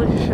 would